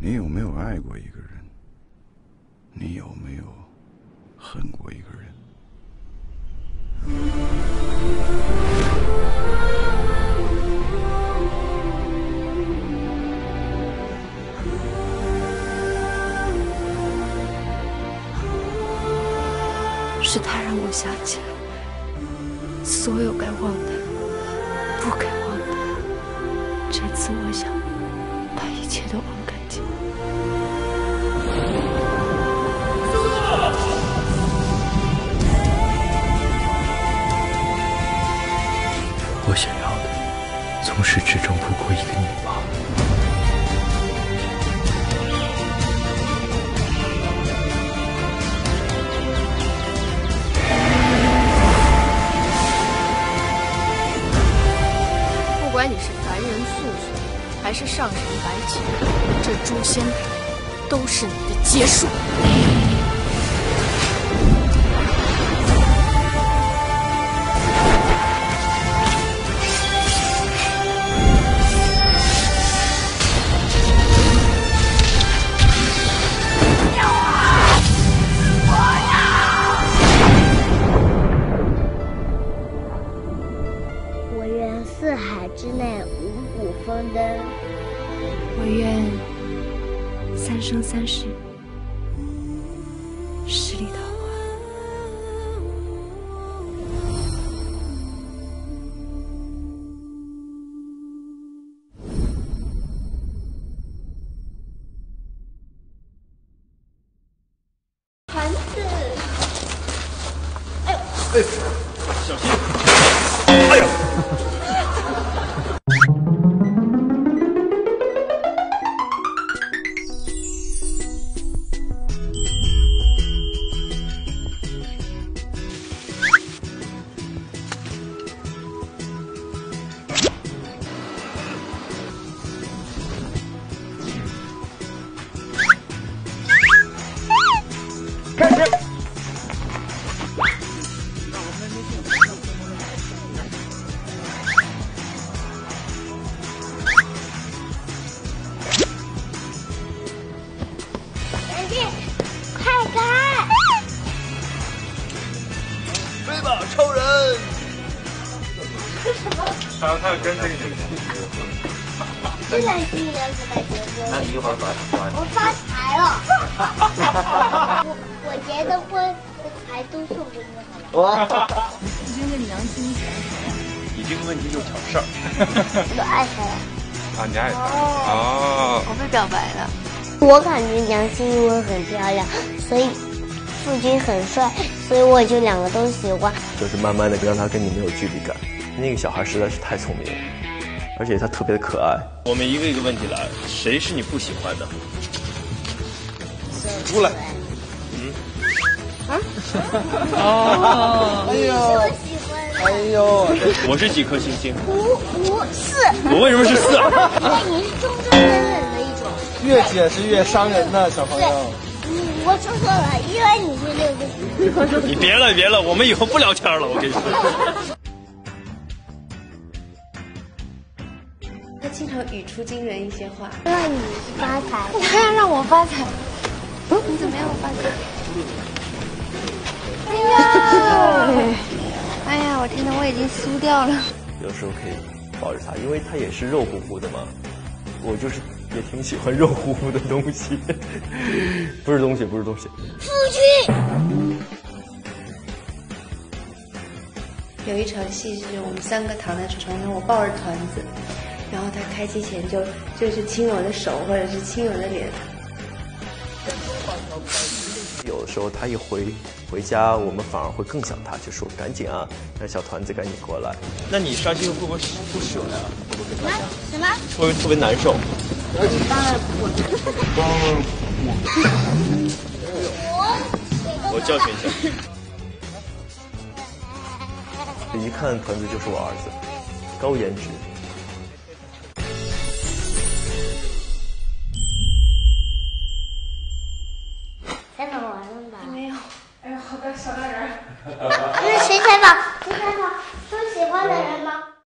你有没有爱过一个人？你有没有恨过一个人？是他让我想起了所有该忘的、不该忘的。这次我想把一切都忘始至终不过一个你罢了。不管你是凡人素素，还是上神白起，这诛仙台都是你的结束。我愿三生三世十里桃花。团子，赶超人！还有他要跟这个女的，虽然今年是白结婚，那你一会儿把我发财了。我我结的婚的财都送给你好了。哇！已经问题就挑事儿。我爱他呀。啊，你爱他哦，我被表白了。我感觉梁心因为很漂亮，所以傅君很帅，所以我就两个都喜欢。就是慢慢的让他跟你没有距离感。那个小孩实在是太聪明了，而且他特别的可爱。我们一个一个问题来，谁是你不喜欢的？出来。哎呦，我喜欢。哎呦，我是几颗星星？五五四，我为什么是四？因为你是忠忠耿耿的一种。越解释越伤人呢，小朋友。，你我说错了，因为你是六个星星。你别了，别了，我们以后不聊天了，我跟你说。他经常语出惊人一些话。让你发财。他要让我发财，你怎么样发财？哎呀，哎呀，我天哪，我已经酥掉了。有时候可以抱着他，因为他也是肉乎乎的嘛。我就是也挺喜欢肉乎乎的东西，不是东西，不是东西。夫君，有一场戏是我们三个躺在床上，我抱着团子，然后他开机前就就是亲我的手或者是亲我的脸。有的时候他一回回家，我们反而会更想他，就说赶紧啊，让小团子赶紧过来，那你伤心会不会不舍呀？什么？会不会特别难受？我教训一下。一看团子就是我儿子，高颜值。采访完了吧？没有，那 谁采访？